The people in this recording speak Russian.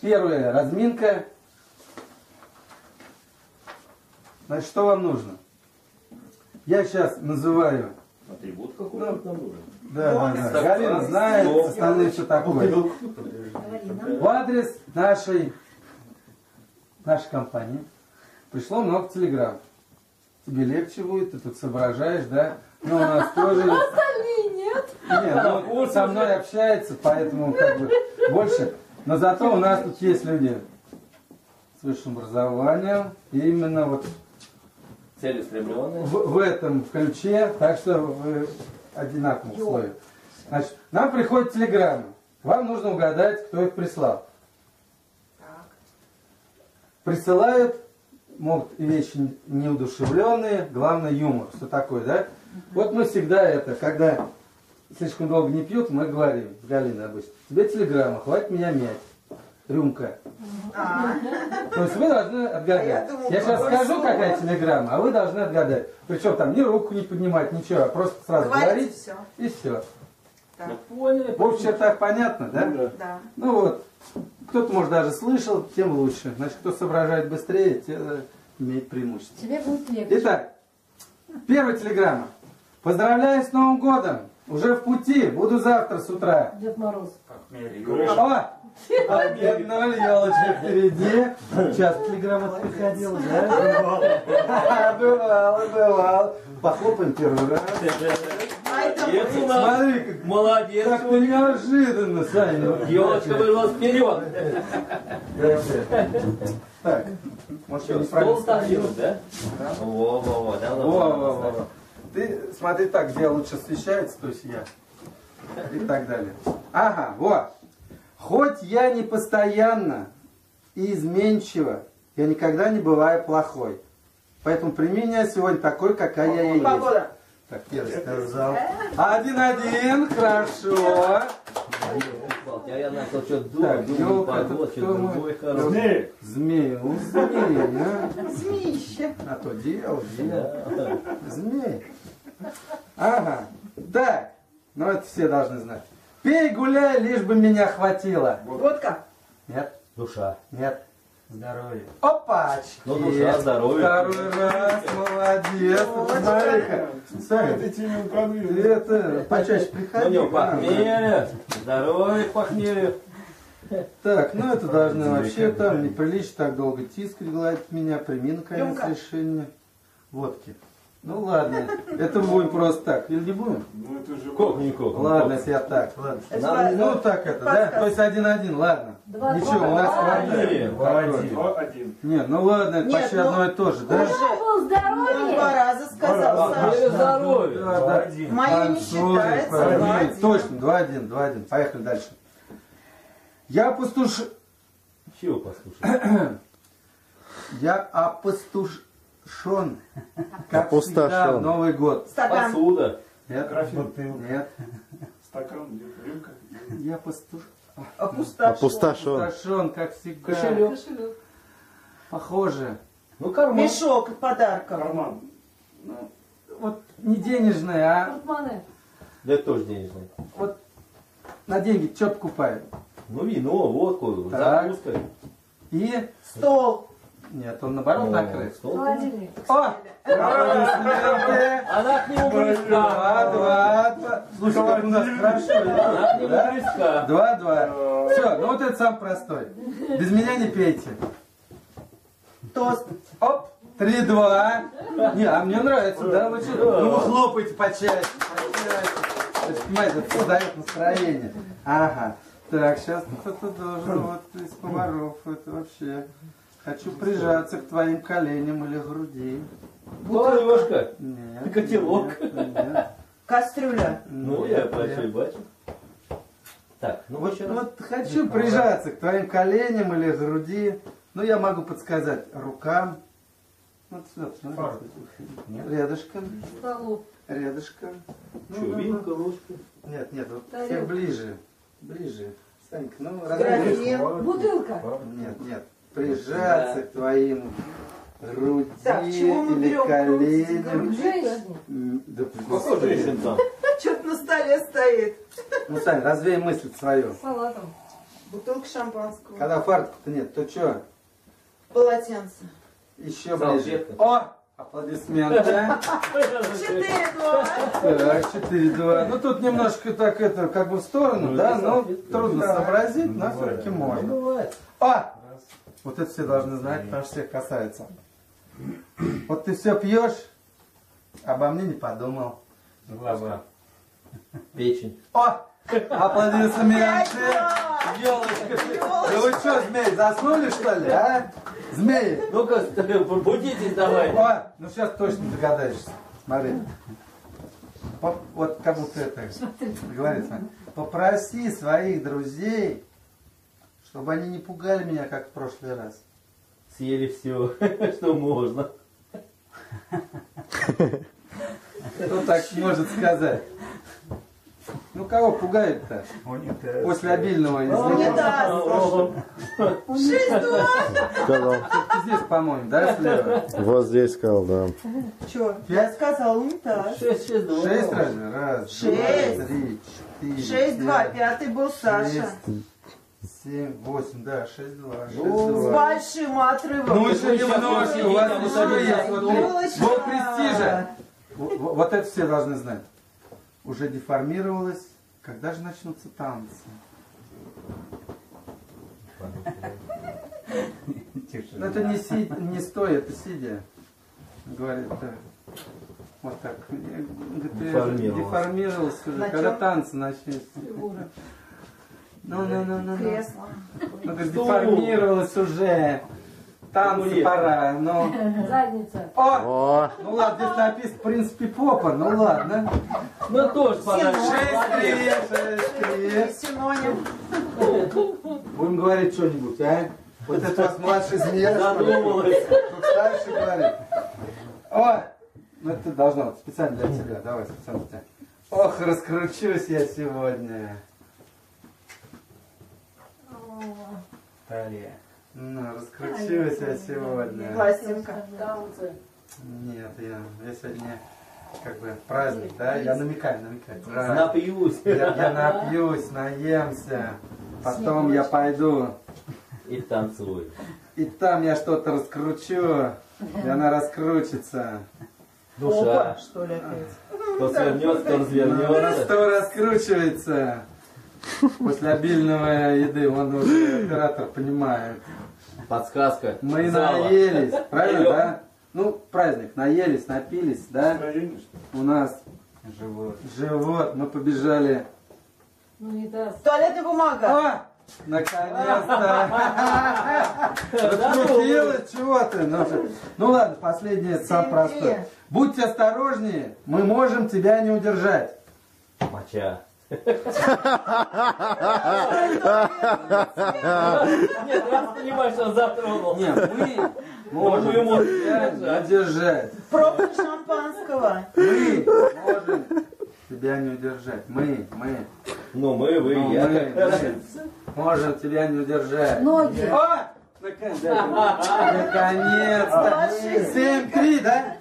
первая разминка. Значит, что вам нужно? Я сейчас называю. Атрибут какой-то нам нужен. Да, да, да. Галина знает остальные, что такое. В адрес нашей, нашей компании пришло много телеграмм. Тебе легче будет, ты тут соображаешь, да? Но у нас тоже... Остальные нет. Нет, ну, со мной общается, поэтому как бы больше. Но зато у нас тут есть люди с высшим образованием. И именно вот Целеустремленный. в, в этом ключе, так что вы одинаковом условии. Значит, нам приходит телеграмма. Вам нужно угадать, кто их прислал. Присылают, могут и вещи неудушевленные, главное юмор. Что такое, да? Вот мы всегда это, когда слишком долго не пьют, мы говорим, с Галиной обычно, тебе телеграмма, хватит меня мять. Рюмка. То есть вы должны отгадать. А я думала, я сейчас скажу, какая телеграмма, а вы должны отгадать. Причем там ни руку не поднимать, ничего, а просто сразу говорить все. и все. Ну, поняли. В общем, так понятно, да? Да. Ну вот, кто-то, может, даже слышал, тем лучше. Значит, кто соображает быстрее, те э, имеет преимущество. Тебе будет легче. Итак, первая телеграмма. Поздравляю с Новым годом! Уже в пути, буду завтра с утра. Дед Мороз. О! Одна елочка впереди. Сейчас телеграмма приходила, да? Бывало, бывало. Похлопаем первый раз. Это Молодец у нас. Смотри, как, Молодец. как неожиданно, Саня. Елочка вышла вперед. Так, может, я стол ставим, да? Во-во-во, давно. Во, во, во, во. Ты смотри так, где лучше освещается, то есть я. И так далее. Ага, вот. Хоть я не постоянно и изменчиво, я никогда не бываю плохой. Поэтому прими меня сегодня такой, какая я есть. погода. Так, я сказал. Один-один, хорошо. Я, я начал что Так, думать, погода, это что другой хороший. Змея. Змеище. А то дело, дело. Змей. Ага. Так. Ну это все должны знать. Пей, гуляй, лишь бы меня хватило. Водка. Нет, Душа. нет. Здоровье. Опачки. Ну, душа, здоровье. Второй раз, молодец. Смотри-ка. Саня, ты это, почаще Ну, приходи. не к нам. похмелье. Здоровье к похмелью. Так, ну это должны вообще там неприлично так долго тискать, гладить меня. Прими наконец Рюмка. решение. Водки. Ну ладно, это будем просто так. Или не будем? Кока-никока. Ладно, если я так, ладно. Это Нам- ну так это, да? То есть один-один, ладно. Два- Ничего, у нас два- один. Такое. Нет, ну ладно, это Нет, почти ну, одно и то же, да? Уже Был здоровье. два раза сказал Саша. здоровье. Да, да. Мое не считается, правильно. два-один. Точно, два-один, два-один. Поехали дальше. Я опустуш... Чего послушай? Я опустошен. Как Опустошен. всегда в Новый год. Стакан. Посуда. Нет, нет. Стакан, рюмка. Я опустошен. Опустошен. Опустошен. Опустошен, как всегда. Кошелек. Кошелек. Похоже. Ну, карман. Мешок подарков. Карман. Ну, вот не денежные, а Портмоне. Да это тоже денежный. вот на деньги что покупают. Ну, вино, водку, Так. закуска. И Стол. Нет, он наоборот О, накрыт. Холодильник. О! Аплодисменты! Она к нему Два, близка. два, два. Слушай, как у нас хорошо. Она к нему близка. Два, два. Все, ну вот это сам простой. Без меня не пейте. Тост. Оп, три, два. Не, а мне нравится, да? Вы что? Ну, вы хлопайте почаще, почаще. Понимаете, это создает настроение. Ага. Так, сейчас кто-то должен, вот из поваров, это вообще. Хочу прижаться к твоим коленям или груди. Бутылочка. Нет. Котелок. Нет, нет, Кастрюля. Ну, нет, я нет. бачу. Так, ну Вот, вот хочу прижаться к твоим коленям или груди. Ну, я могу подсказать рукам. Вот сюда, посмотрите. Рядышком, Столу. рядышком. Ну, Что, ну, ну. ложка? Нет, нет, вот Тарелка. все ближе. Ближе. Санька, ну разговор. Бутылка. Нет, нет. Прижаться к твоим груди Так, чего мы или берем? коленям. М, Да, Какой женщин там? Что-то на столе стоит. Ну, Сань, развей мысль свою. Салатом. Бутылка шампанского. Когда фартука-то нет, то что? Полотенце. Еще ближе. О! Аплодисменты. Четыре, два. Так, 4-2. Ну тут немножко так это, как бы в сторону, Ну, да, но трудно Да. сообразить, но Ну, все-таки бывает. можно. Бывает. А! Вот это все должны знать, потому что всех касается. Вот ты все пьешь, обо мне не подумал. Глаза. Печень. О! Аплодисменты! Елочка! Да вы что, змей, заснули что ли, а? Змеи! Ну-ка, будитесь давай. О, ну сейчас точно догадаешься. Смотри. По- вот как будто это говорит. смотри. Попроси своих друзей, чтобы они не пугали меня, как в прошлый раз. Съели все, что можно. Кто так может сказать? Ну кого пугают-то? Унитаз. После обильного Унитаз. излияния. Шесть, два. Сказал. Здесь, по-моему, да, слева? Вот здесь сказал, да. Че? Пять? Сказал унитаз. Шесть, шесть, два. Шесть разве? Раз, Шесть. два, три, четыре, Шесть, два. Пятый был Саша. Шесть, семь, восемь, да, шесть, два, шесть, Ну, С два. большим отрывом. Ну еще немножко, у вас еще есть, вот, вот престижа. Вот, это все должны знать. Уже деформировалось. Когда же начнутся танцы? Ну это не, си, не стоя, это сидя. Говорит, так. Вот так. Говорит, я же Деформировалось. Деформировался уже. Когда танцы начнутся. Ну, ну, ну, ну, ну. Кресло. Ну, деформировалось уже. Танцы пора. Ну. Задница. О! О, Ну ладно, здесь написано, в принципе, попа. Ну ладно. Ну тоже пора. Шесть, три, шесть, три. Синоним. Будем говорить что-нибудь, а? Вот это у вас младший змея, что ли? Задумалась. Тут старший говорит. О! Ну это должно специально для тебя. Давай, специально для тебя. Ох, раскручусь я сегодня. Талия. Ну, раскручусь я сегодня. Пластинка. Нет, я, я сегодня как бы праздник, да? Я намекаю, намекаю. Праздник. Напьюсь. Я, я напьюсь, наемся. Потом я пойду. И танцую. И там я что-то раскручу. И она раскрутится. Душа. Опа, что ли опять? То свернется, то Ну, Она развернется. что раскручивается. После обильного еды, он уже оператор понимает. Подсказка. Мы Зала. наелись, правильно, да? Ну, праздник, наелись, напились, да? У нас? Живот. живот, мы побежали. Ну не даст. Туалетная бумага. О! Наконец-то! Раскрутилось, чего ты? Ну, ну ладно, последнее, простое. три. Будьте осторожнее, мы можем тебя не удержать. Моча. Нет, раз понимаешь, что он затронул. Не, мы можем мы можем тебя не удержать. Пробка шампанского. Мы можем тебя не удержать. Мы, мы, Ну, мы, вы, ну, я. мы, мы можем тебя не удержать. Ноги. О! Наконец- Наконец-то! Ложись, 7-3, да?